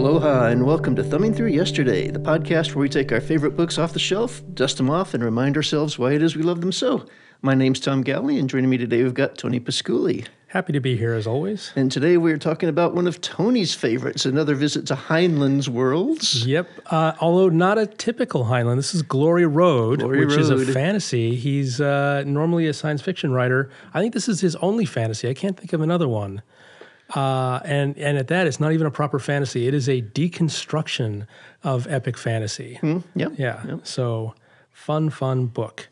Aloha and welcome to Thumbing Through Yesterday, the podcast where we take our favorite books off the shelf, dust them off, and remind ourselves why it is we love them so. My name's Tom Galli, and joining me today we've got Tony Pasculi. Happy to be here as always. And today we're talking about one of Tony's favorites, another visit to Heinlein's Worlds. Yep. Uh, although not a typical Heinlein. This is Glory Road, Glory which is a fantasy. He's uh, normally a science fiction writer. I think this is his only fantasy. I can't think of another one. Uh, and and at that, it's not even a proper fantasy. It is a deconstruction of epic fantasy. Yep. Yeah. So fun, fun book.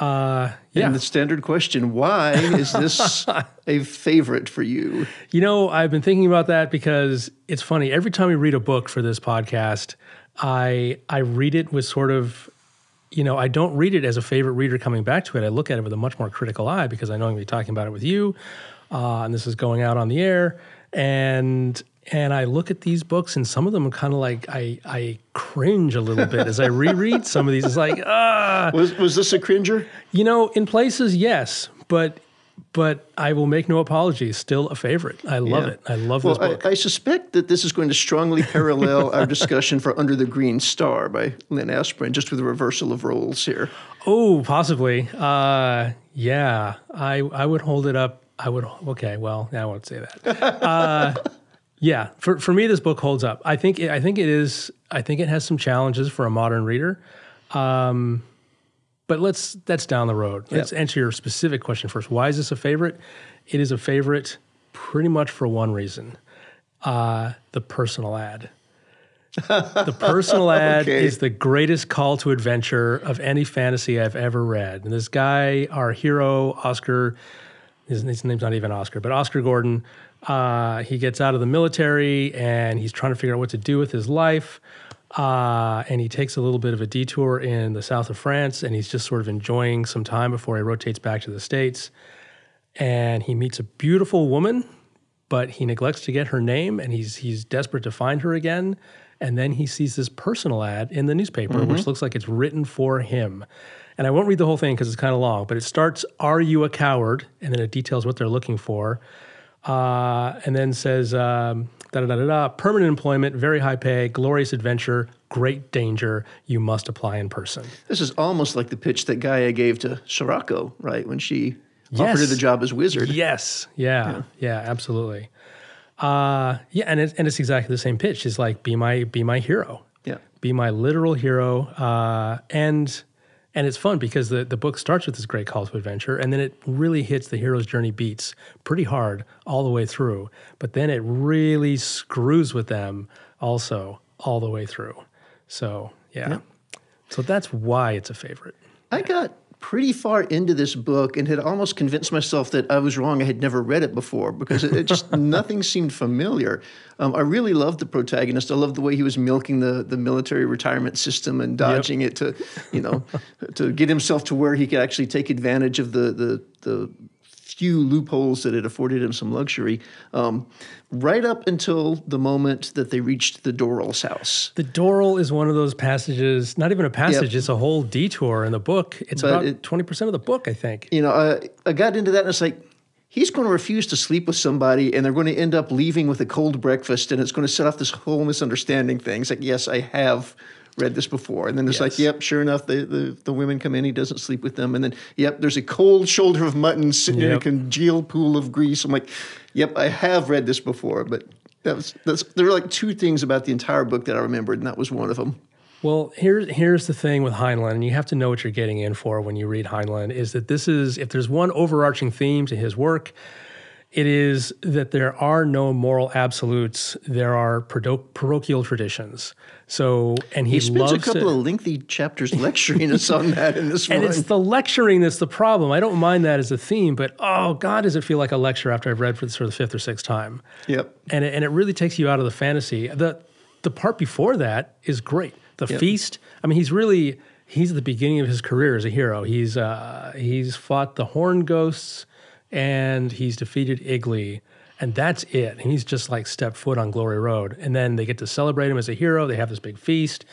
Uh, yeah. And the standard question why is this a favorite for you? You know, I've been thinking about that because it's funny. Every time we read a book for this podcast, I I read it with sort of, you know, I don't read it as a favorite reader coming back to it. I look at it with a much more critical eye because I know I'm going to be talking about it with you, uh, and this is going out on the air, and and I look at these books, and some of them are kind of like I I cringe a little bit as I reread some of these. It's like ah. Was, was this a cringer? You know, in places, yes, but but I will make no apologies. Still a favorite. I love Yeah. it. I love Well, this book. I, I suspect that this is going to strongly parallel our discussion for Under the Green Star by Lynn Asprin, just with a reversal of roles here. oh, possibly. Uh, yeah, I I would hold it up. I would. Okay, well, I won't say that. Uh, yeah, for for me, this book holds up. I think it, I think it is. I think it has some challenges for a modern reader. Um, but let's that's down the road. Let's answer your specific question first. Why is this a favorite? It is a favorite pretty much for one reason. Uh, the personal ad. The personal ad Okay. is the greatest call to adventure of any fantasy I've ever read. And this guy, our hero, Oscar, his, his name's not even Oscar, but Oscar Gordon, uh, he gets out of the military and he's trying to figure out what to do with his life. Uh, and he takes a little bit of a detour in the south of France and he's just sort of enjoying some time before he rotates back to the States. And he meets a beautiful woman but he neglects to get her name and he's he's desperate to find her again and then he sees this personal ad in the newspaper which looks like it's written for him and i won't read the whole thing because it's kind of long but it starts are you a coward and then it details what they're looking for uh, and then says um, da da da da permanent employment very high pay glorious adventure great danger you must apply in person This is almost like the pitch that Gaia gave to Cirocco, right? When she offered her the job as wizard. Yes. Yeah. Yeah. absolutely. Uh, yeah, and it's and it's exactly the same pitch. It's like be my be my hero. Yeah. Be my literal hero. Uh, and and it's fun because the the book starts with this great call to adventure, and then it really hits the hero's journey beats pretty hard all the way through. But then it really screws with them also all the way through. So yeah. So that's why it's a favorite. I got pretty far into this book and had almost convinced myself that I was wrong. I had never read it before because it, it just nothing seemed familiar. Um, I really loved the protagonist. I loved the way he was milking the the military retirement system and dodging it to, you know, to get himself to where he could actually take advantage of the the the few loopholes that had afforded him some luxury. Um, right up until the moment that they reached the Doral's house. The Doral is one of those passages, not even a passage, it's a whole detour in the book. It's But about it- 20% of the book, I think. you know, I, I got into that and it's like, he's going to refuse to sleep with somebody and they're going to end up leaving with a cold breakfast and it's going to set off this whole misunderstanding thing. It's like, yes, I have read this before. And then it's like, yep, sure enough, the, the, the women come in, he doesn't sleep with them. And then, yep, there's a cold shoulder of mutton sitting in a congealed pool of grease. I'm like, yep, I have read this before. But that was, that's, there were like two things about the entire book that I remembered, and that was one of them. Well, here's here's the thing with Heinlein, and you have to know what you're getting in for when you read Heinlein, is that this is, if there's one overarching theme to his work, it is that there are no moral absolutes. There are paro- parochial traditions. So, and he, He spends loves a couple to, of lengthy chapters lecturing us on that in this And one. it's the lecturing that's the problem. I don't mind that as a theme, but oh God, does it feel like a lecture after I've read for the sort of fifth or sixth time? Yep. And it, and it really takes you out of the fantasy. The the part before that is great. The feast. I mean, he's really he's at the beginning of his career as a hero. He's uh, he's fought the Horn Ghosts and he's defeated Igli. And that's it. And he's just like stepped foot on Glory Road. And then they get to celebrate him as a hero. They have this big feast.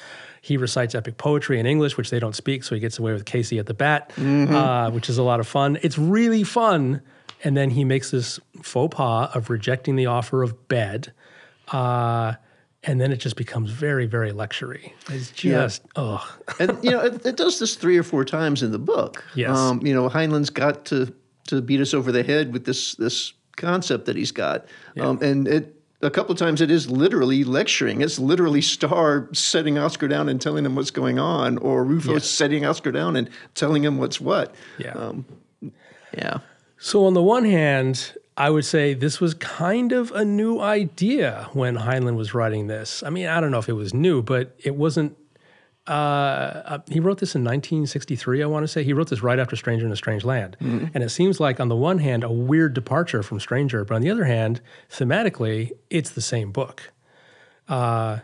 He recites epic poetry in English, which they don't speak, so he gets away with Casey at the bat, uh, which is a lot of fun. It's really fun. And then he makes this faux pas of rejecting the offer of bed. Uh, and then it just becomes very, very luxury. It's just, ugh. and you know, it, it does this three or four times in the book. Yes. Um, you know, Heinlein's got to to beat us over the head with this this concept that he's got, um, and it. A couple of times it is literally lecturing. It's literally Star setting Oscar down and telling him what's going on, or Rufo Yes. setting Oscar down and telling him what's what. Yeah. Um, yeah. So, on the one hand, I would say this was kind of a new idea when Heinlein was writing this. I mean, I don't know if it was new, but it wasn't. Uh, uh, he wrote this in 1963, I want to say. He wrote this right after Stranger in a Strange Land. And it seems like, on the one hand, a weird departure from Stranger, but on the other hand, thematically, it's the same book. Uh,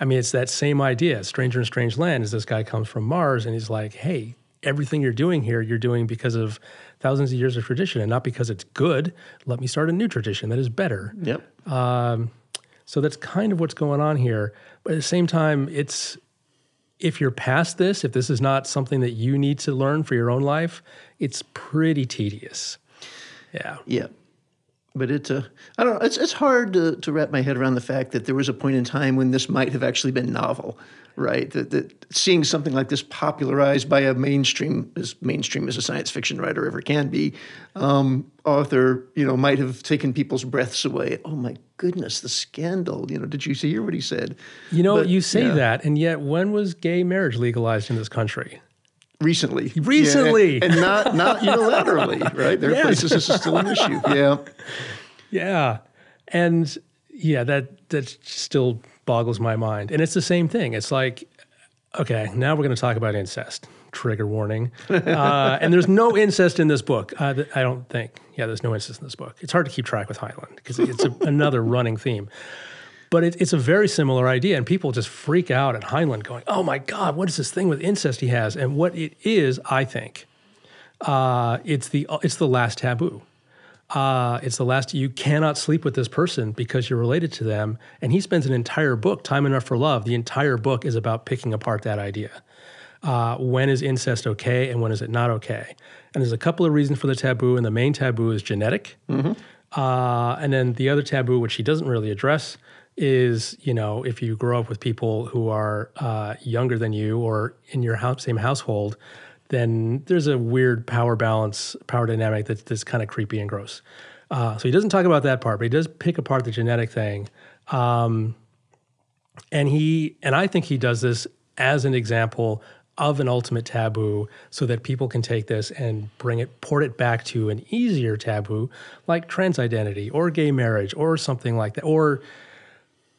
I mean, it's that same idea. Stranger in a Strange Land is this guy comes from Mars and he's like, hey, everything you're doing here, you're doing because of thousands of years of tradition and not because it's good. Let me start a new tradition that is better. Yep. So that's kind of what's going on here. But at the same time, it's if you're past this, if this is not something that you need to learn for your own life, it's pretty tedious. Yeah. Yeah. But it, uh, I don't know. It's it's hard to, to wrap my head around the fact that there was a point in time when this might have actually been novel, right? That, that seeing something like this popularized by a mainstream, as mainstream as a science fiction writer ever can be, um, author, you know, might have taken people's breaths away. Oh my goodness, the scandal! You know, did you hear what he said? You know, But, you say yeah. that, and yet when was gay marriage legalized in this country? Recently, Recently. Yeah, and not not unilaterally, right? There are Yes. places this is still an issue. Yeah, Yeah. And yeah, that that still boggles my mind. And it's the same thing. It's like, okay, now we're going to talk about incest. Trigger warning. Uh, and there's no incest in this book. Uh, th- I don't think. Yeah, there's no incest in this book. It's hard to keep track with Heinlein because it's a, another running theme. But it, it's a very similar idea, and people just freak out at Heinlein, going, "Oh my God, what is this thing with incest he has?" And what it is, I think, uh, it's the it's the last taboo. Uh, it's the last. You cannot sleep with this person because you're related to them. And he spends an entire book, "Time Enough for Love." The entire book is about picking apart that idea. Uh, when is incest okay, and when is it not okay? And there's a couple of reasons for the taboo, and the main taboo is genetic. Uh, and then the other taboo, which he doesn't really address, is you know if you grow up with people who are uh, younger than you or in your house, same household, then there's a weird power balance, power dynamic that's, that's kind of creepy and gross. Uh, so he doesn't talk about that part, but he does pick apart the genetic thing. Um, and he and I think he does this as an example of an ultimate taboo so that people can take this and bring it port it back to an easier taboo like trans identity or gay marriage or something like that or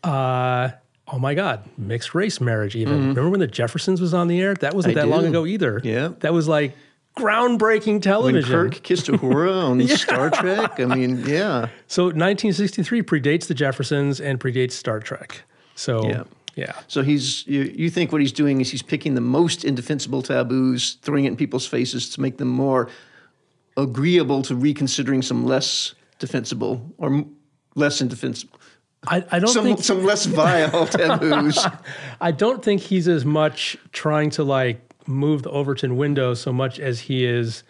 uh oh my god mixed race marriage even remember when the jeffersons was on the air that wasn't I that long ago either Yeah. that was like groundbreaking television. when Kirk kissed Uhura on Star Trek. I mean, yeah. so 1963 predates the jeffersons and predates star trek so Yeah. yeah So he's you, you think what he's doing is he's picking the most indefensible taboos, throwing it in people's faces to make them more agreeable to reconsidering some less defensible or m- less indefensible, I, I don't some think some less vile taboos. I don't think he's as much trying to like move the Overton window so much as he is.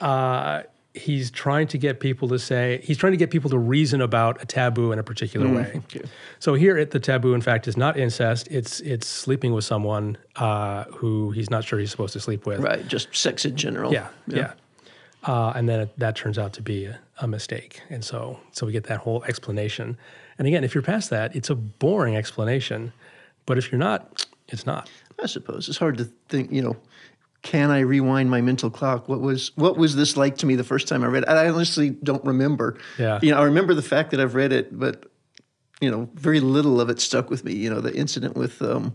Uh, he's trying to get people to say he's trying to get people to reason about a taboo in a particular way. So here, it, the taboo, in fact, is not incest. It's it's sleeping with someone uh, who he's not sure he's supposed to sleep with. right, just sex in general. Yeah, yeah. Uh, and then it, that turns out to be a, a mistake, and so so we get that whole explanation. And again, if you're past that, it's a boring explanation. But if you're not, it's not. I suppose it's hard to think. You know, can I rewind my mental clock? What was what was this like to me the first time I read it? I honestly don't remember. Yeah. You know, I remember the fact that I've read it, but you know, very little of it stuck with me. You know, the incident with um,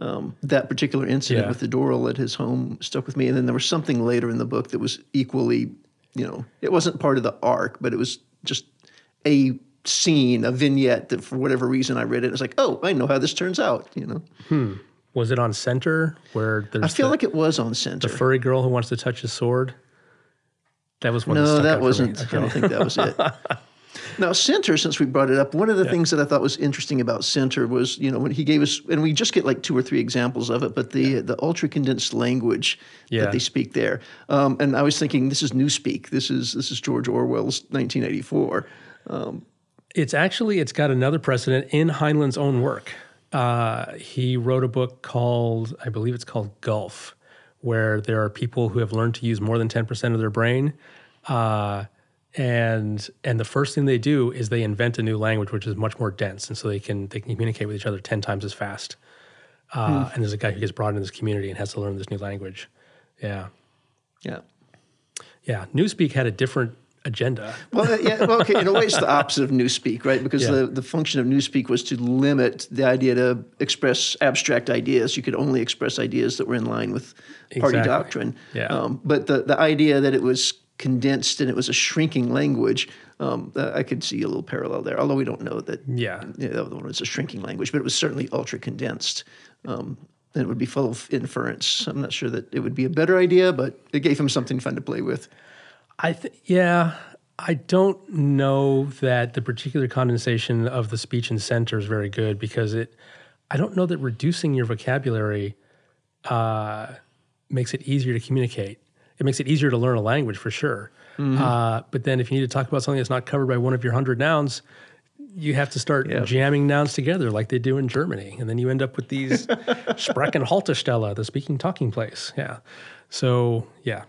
um, that particular incident Yeah. with the Doral at his home stuck with me, and then there was something later in the book that was equally, you know, it wasn't part of the arc, but it was just a scene, a vignette that for whatever reason I read it. It's like, oh, I know how this turns out. You know, Hmm. Was it on center where there's I feel the, like it was on center. the furry girl who wants to touch his sword? That was one. that No, that out wasn't. I don't think that was it. now, Center, since we brought it up, one of the things that I thought was interesting about Center was, you know, when he gave us, and we just get like two or three examples of it, but the the ultra condensed language Yeah. that they speak there. Um, and I was thinking, this is Newspeak. This is this is George Orwell's 1984. It's actually it's got another precedent in Heinlein's own work. uh, he wrote a book called, I believe it's called Gulf, where there are people who have learned to use more than 10% of their brain. Uh, and and the first thing they do is they invent a new language which is much more dense and so they can they can communicate with each other 10 times as fast uh, and there's a guy who gets brought into this community and has to learn this new language yeah Yeah. yeah newspeak had a different agenda Well, uh, yeah, well, okay. In a way, it's the opposite of Newspeak, right? Because Yeah. the, the function of Newspeak was to limit the idea to express abstract ideas. You could only express ideas that were in line with party Exactly. doctrine. Yeah. Um, but the, the idea that it was condensed and it was a shrinking language, um, uh, I could see a little parallel there. Although we don't know that yeah you know, the other one was a shrinking language, but it was certainly ultra condensed. Um, and it would be full of inference. I'm not sure that it would be a better idea, but it gave him something fun to play with. I th- yeah, I don't know that the particular condensation of the speech and center is very good because it. I don't know that reducing your vocabulary uh, makes it easier to communicate. It makes it easier to learn a language for sure. Uh, but then if you need to talk about something that's not covered by one of your hundred nouns, you have to start Yeah. jamming nouns together like they do in Germany, and then you end up with these Sprechen Haltestelle, the speaking talking place. Yeah. So yeah.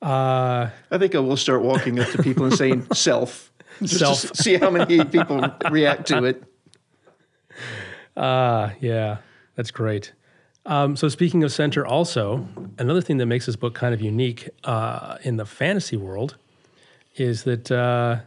Uh, I think I will start walking up to people and saying self. Just Self. see how many people react to it. Uh, yeah, that's great. Um, so speaking of center, also another thing that makes this book kind of unique uh, in the fantasy world is that uh,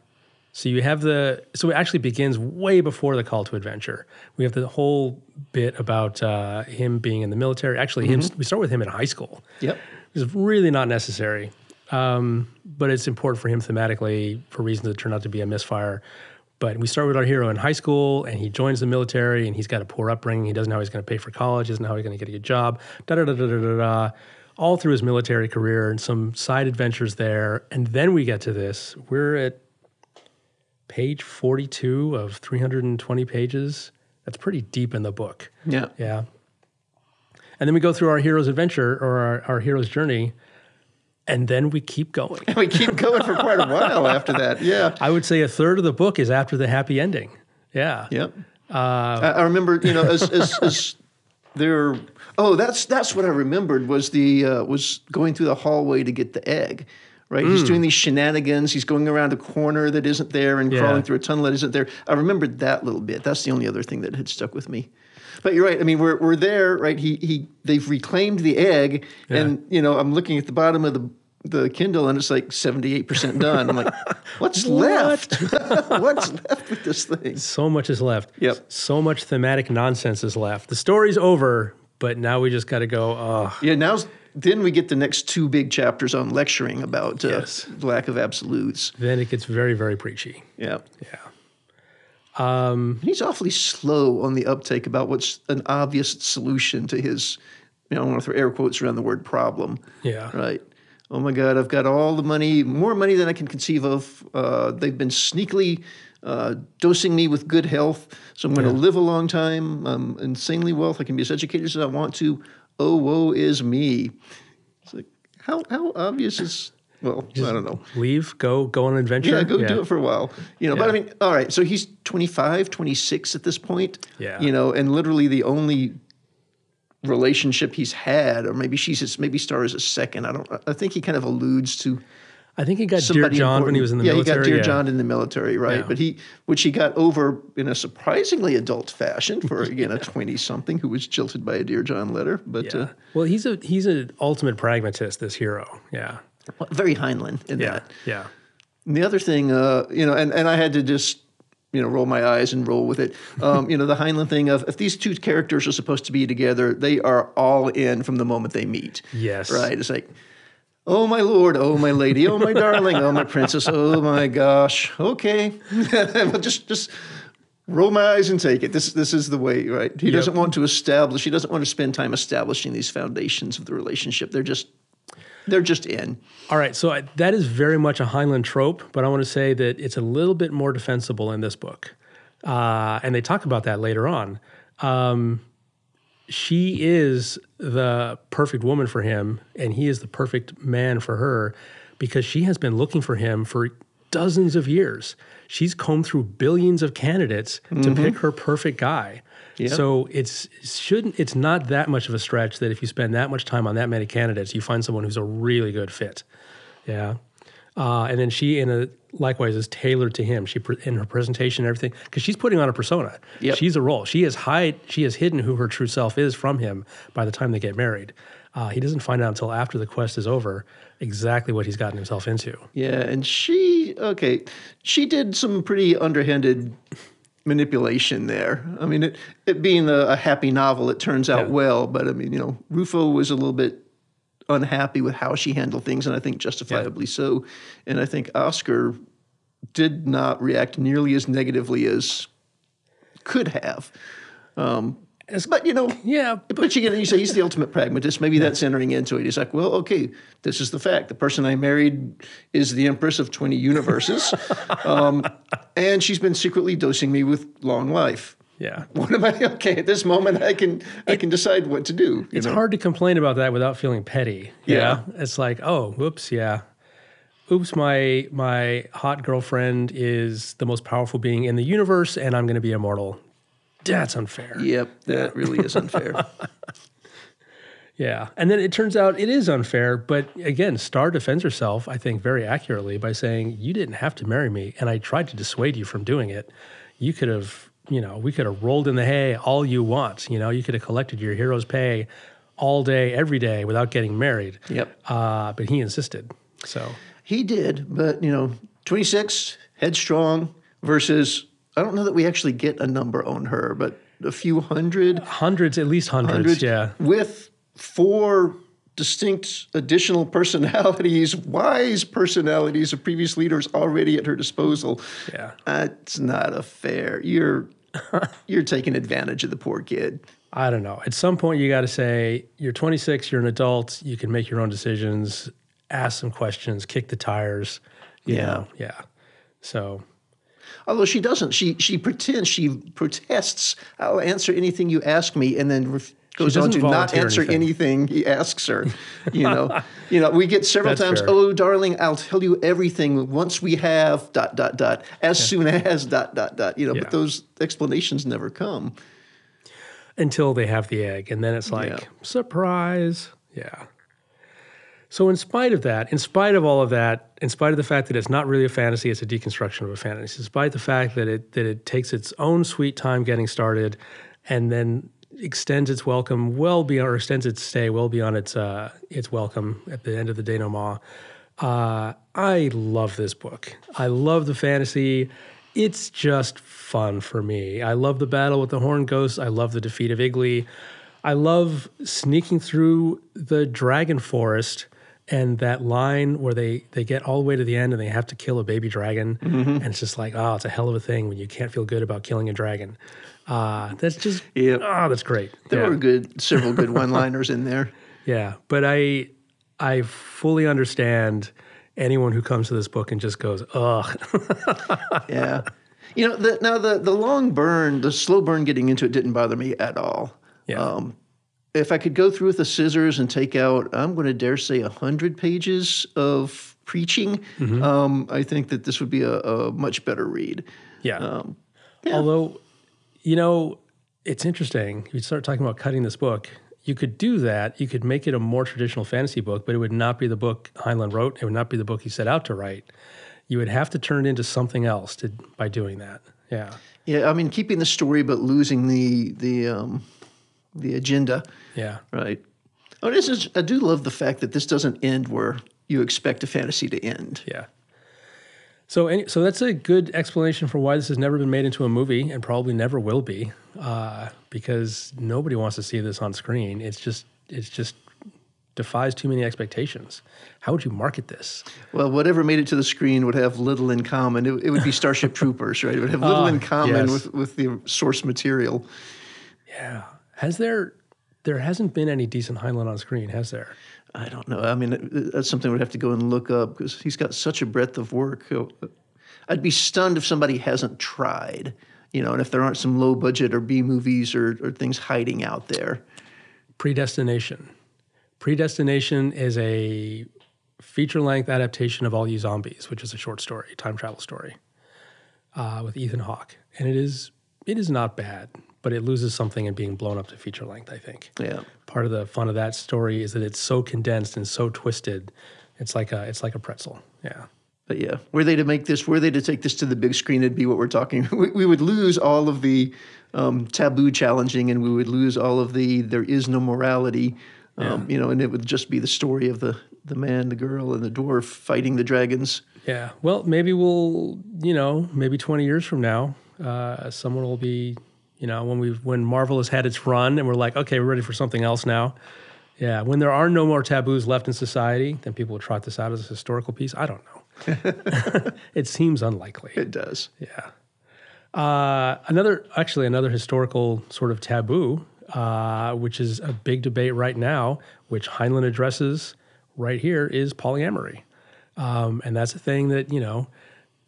so you have the so it actually begins way before the call to adventure. We have the whole bit about uh, him being in the military. Actually, him we start with him in high school. Yep. It's really not necessary, um, but it's important for him thematically for reasons that turn out to be a misfire. But we start with our hero in high school, and he joins the military, and he's got a poor upbringing. He doesn't know how he's going to pay for college. He doesn't know how he's going to get a good job. Da da da da da da da. All through his military career and some side adventures there, and then we get to this. We're at page forty-two of three hundred and twenty pages. That's pretty deep in the book. Yeah. Yeah. And then we go through our hero's adventure or our, our hero's journey, and then we keep going. We keep going for quite a while after that. Yeah. I would say a third of the book is after the happy ending. Yeah. Yep. Uh, I, I remember, you know, as, as, as there. Oh, that's that's what I remembered was the uh, was going through the hallway to get the egg. Right, he's doing these shenanigans. He's going around a corner that isn't there and Yeah. crawling through a tunnel that isn't there. I remembered that little bit. That's the only other thing that had stuck with me. But you're right. I mean, we're we're there, right? He he. They've reclaimed the egg, and you know, I'm looking at the bottom of the the Kindle, and it's like 78 percent done. I'm like, what's left? what's left with this thing? So much is left. Yep. So much thematic nonsense is left. The story's over, but now we just got to go, oh, Yeah, now's then we get the next two big chapters on lecturing about uh, Yes. lack of absolutes. then it gets very, very preachy. Yeah. Yeah. Um, He's awfully slow on the uptake about what's an obvious solution to his, you know, I want to throw air quotes around the word problem. Yeah. Right. Oh my God, I've got all the money, more money than I can conceive of. Uh, they've been sneakily uh, dosing me with good health, so I'm going to live a long time. I'm insanely wealthy. I can be as educated as I want to. Oh, woe is me. It's like, how, how obvious is, well, I don't know. Leave, go, go on an adventure. Yeah, go do it for a while. You know, but I mean, all right, so he's 25, 26 at this point. Yeah. You know, and literally the only relationship he's had, or maybe she's his, maybe Star is a second. I don't, I think he kind of alludes to I think he got Dear John when he was in the yeah, military. he got Dear John in the military, right? Yeah. But he, which he got over in a surprisingly adult fashion for again a twenty something who was jilted by a Dear John letter, but Yeah. uh, well, he's a he's an ultimate pragmatist. This hero. Yeah. very Heinlein in Yeah. that. Yeah. And the other thing, uh, you know, and, and I had to just, you know, roll my eyes and roll with it. Um, you know, the Heinlein thing of if these two characters are supposed to be together, they are all in from the moment they meet. Yes. Right? It's like, oh my lord, oh my lady, oh my darling, oh my princess, oh my gosh. Okay, Well, just just roll my eyes and take it. This this is the way, right? He doesn't want to establish. He doesn't want to spend time establishing these foundations of the relationship. They're just they're just in. All right, so I, that is very much a Heinlein trope, but I want to say that it's a little bit more defensible in this book, uh, and they talk about that later on. Um, she is the perfect woman for him, and he is the perfect man for her, because she has been looking for him for dozens of years. She's combed through billions of candidates to pick her perfect guy. Yep. So it's shouldn't it's not that much of a stretch that if you spend that much time on that many candidates, you find someone who's a really good fit. Yeah. Uh, and then she, in a likewise, is tailored to him. She in her presentation, and everything, because she's putting on a persona. Yep. She's a role. She has hide. She has hidden who her true self is from him by the time they get married. Uh, he doesn't find out until after the quest is over exactly what he's gotten himself into. Yeah, and she okay, she did some pretty underhanded manipulation there. I mean, it it being a, a happy novel, it turns out Yeah. well, but I mean, you know, Rufo was a little bit unhappy with how she handled things, and I think justifiably so. And I think Oscar did not react nearly as negatively as could have. Um, but you know, Yeah, but you get you say he's the ultimate pragmatist. Maybe that's entering into it. He's like, well, okay, this is the fact. The person I married is the empress of twenty universes, um, and she's been secretly dosing me with long life. yeah. What am I? Okay, at this moment, I can I can decide what to do. It's know? hard to complain about that without feeling petty. Yeah. know? It's like, oh, whoops, yeah. Oops, my my hot girlfriend is the most powerful being in the universe, and I'm going to be immortal. That's unfair. Yep, that really is unfair. Yeah. And then it turns out it is unfair. But again, Star defends herself, I think, very accurately by saying, You didn't have to marry me. And I tried to dissuade you from doing it. You could have, you know, we could have rolled in the hay all you want. You know, you could have collected your hero's pay all day, every day without getting married. Yep. Uh, but he insisted. So, He did, but you know, 26, headstrong versus I don't know that we actually get a number on her, but a few hundred, hundreds, at least hundreds. hundreds Yeah. with four distinct additional personalities, wise personalities of previous leaders already at her disposal. Yeah. That's not a fair. You're you're taking advantage of the poor kid. I don't know. At some point, you got to say, You're 26, you're an adult, you can make your own decisions, ask some questions, kick the tires. Yeah. know? Yeah. So, Although she doesn't, she she pretends she protests. I'll answer anything you ask me, and then ref- goes on to not answer anything. anything. he asks her. You know, you know. We get several That's times. fair. Oh, darling, I'll tell you everything once we have dot dot dot. As soon as dot dot dot. You know, Yeah. but those explanations never come. until they have the egg. And then it's like, Yeah. surprise. Yeah. So, in spite of that, in spite of all of that, in spite of the fact that it's not really a fantasy, it's a deconstruction of a fantasy, despite the fact that it, that it takes its own sweet time getting started and then extends its welcome well beyond, or extends its stay well beyond its, uh, its welcome at the end of the denouement, uh, I love this book. I love the fantasy. It's just fun for me. I love the battle with the horn ghosts. I love the defeat of Igli. I love sneaking through the dragon forest and that line where they they get all the way to the end and they have to kill a baby dragon and it's just like oh it's a hell of a thing when you can't feel good about killing a dragon uh, that's just Yep. oh that's great There yeah. were good, several good one-liners in there. Yeah, but I I fully understand anyone who comes to this book and just goes, ugh. Yeah. You know, the, now the the long burn, the slow burn getting into it didn't bother me at all. Yeah. Um, if I could go through with the scissors and take out, I'm going to dare say, a hundred pages of preaching, um, I think that this would be a, a much better read. yeah. Although, you know, it's interesting. You start talking about cutting this book. You could do that. You could make it a more traditional fantasy book, but it would not be the book Heinlein wrote. It would not be the book he set out to write. You would have to turn it into something else to, by doing that. Yeah. Yeah, I mean, keeping the story but losing the the um, the agenda, Yeah. right? Oh, this is. I do love the fact that this doesn't end where you expect a fantasy to end. Yeah. So, any, so that's a good explanation for why this has never been made into a movie, and probably never will be, uh, because nobody wants to see this on screen. It's just, it's just defies too many expectations. How would you market this? Well, whatever made it to the screen would have little in common. It, it would be Starship Troopers, right? It would have little Ah, in common yes. with, with the source material. Yeah. Has there? There hasn't been any decent Heinlein on screen, has there? I don't know. I mean, that's something we'd have to go and look up because he's got such a breadth of work. I'd be stunned if somebody hasn't tried, you know, and if there aren't some low budget or B movies or, or things hiding out there. Predestination. Predestination is a feature length adaptation of All You Zombies, which is a short story, time travel story, uh, with Ethan Hawke, and it is it is not bad, but it loses something in being blown up to feature length. I think. Yeah. Part of the fun of that story is that it's so condensed and so twisted. It's like a it's like a pretzel. Yeah. But yeah, were they to make this, were they to take this to the big screen, it'd be what we're talking. We, we would lose all of the um, taboo challenging, and we would lose all of the there is no morality, um, you know, and it would just be the story of the the man, the girl, and the dwarf fighting the dragons. Yeah. Well, maybe we'll, you know, maybe 20 years from now, uh, someone will be, you know, when we when Marvel has had its run and we're like, okay, we're ready for something else now. Yeah. When there are no more taboos left in society, then people will trot this out as a historical piece. I don't know. it seems unlikely. It does. Yeah. Uh, another, actually, another historical sort of taboo, uh, which is a big debate right now, which Heinlein addresses right here, is polyamory. Um, and that's a thing that, you know,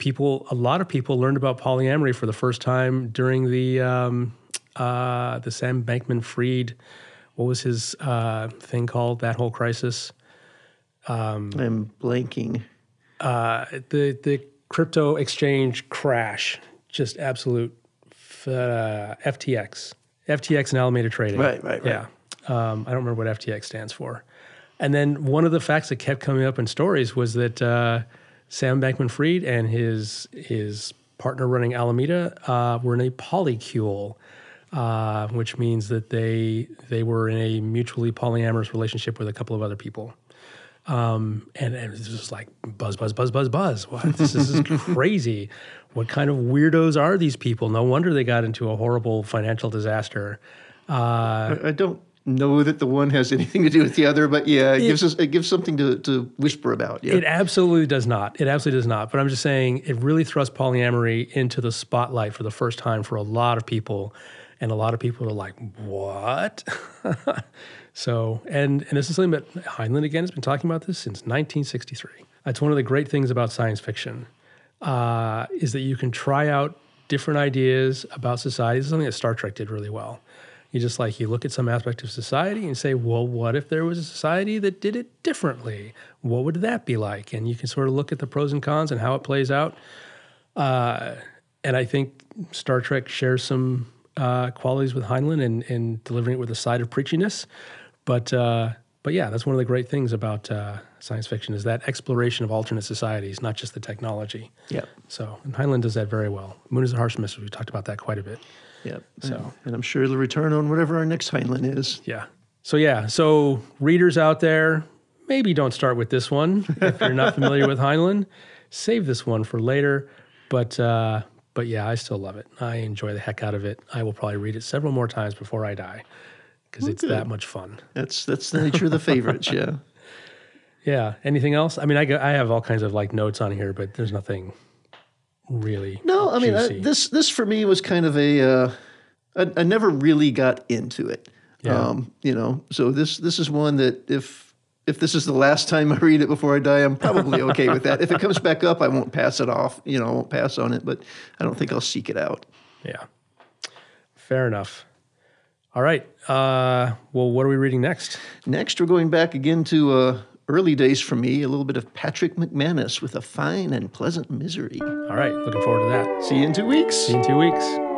people, a lot of people learned about polyamory for the first time during the, um, uh, the Sam Bankman Fried, what was his uh, thing called, that whole crisis? I'm blanking. uh, the the crypto exchange crash, just absolute f- uh, FTX, FTX and Alameda Trading. Right, right, right. Yeah, um, I don't remember what FTX stands for. And then one of the facts that kept coming up in stories was that uh, Sam Bankman-Fried and his his partner running Alameda uh, were in a polycule. Uh, which means that they they were in a mutually polyamorous relationship with a couple of other people and, and it was just like buzz, buzz, buzz, buzz, buzz. What? This, this is crazy. What kind of weirdos are these people? No wonder they got into a horrible financial disaster. Uh, I, I don't know that the one has anything to do with the other, but yeah, it, gives us it gives something to, to whisper about. Yeah. It absolutely does not. It absolutely does not. But I'm just saying it really thrust polyamory into the spotlight for the first time for a lot of people. And a lot of people are like, what? so, and, and this is something that Heinlein again has been talking about this since 1963. That's one of the great things about science fiction uh, is that you can try out different ideas about society. This is something that Star Trek did really well. You just like you look at some aspect of society and say, well, what if there was a society that did it differently? What would that be like? And you can sort of look at the pros and cons and how it plays out. Uh, and I think Star Trek shares some uh, qualities with Heinlein and, and delivering it with a side of preachiness. But uh, but yeah, that's one of the great things about uh, science fiction is that exploration of alternate societies, not just the technology. yeah. So and Heinlein does that very well. Moon is a harsh mistress. We talked about that quite a bit. Yeah. So- and, I'm sure it'll return on whatever our next Heinlein is. Yeah. So yeah. So readers out there, maybe don't start with this one if you're not familiar with Heinlein. Save this one for later. But uh, but yeah, I still love it. I enjoy the heck out of it. I will probably read it several more times before I die because it's that much fun. That's that's the nature of the favorites. Yeah. Yeah. Anything else? I mean, I, I have all kinds of like notes on here, but there's nothing really. No, I mean juicy. this this for me was kind of a. Uh, I, I never really got into it. Yeah. Um, you know, so this this is one that if if this is the last time I read it before I die, I'm probably okay with that. If it comes back up, I won't pass it off. You know, I won't pass on it, but I don't think I'll seek it out. Yeah. Fair enough. All right. Uh, well, what are we reading next? Next, we're going back again to uh, early days for me. A little bit of Patrick McManus with a fine and pleasant misery. All right. Looking forward to that. See you in two weeks. See you in two weeks.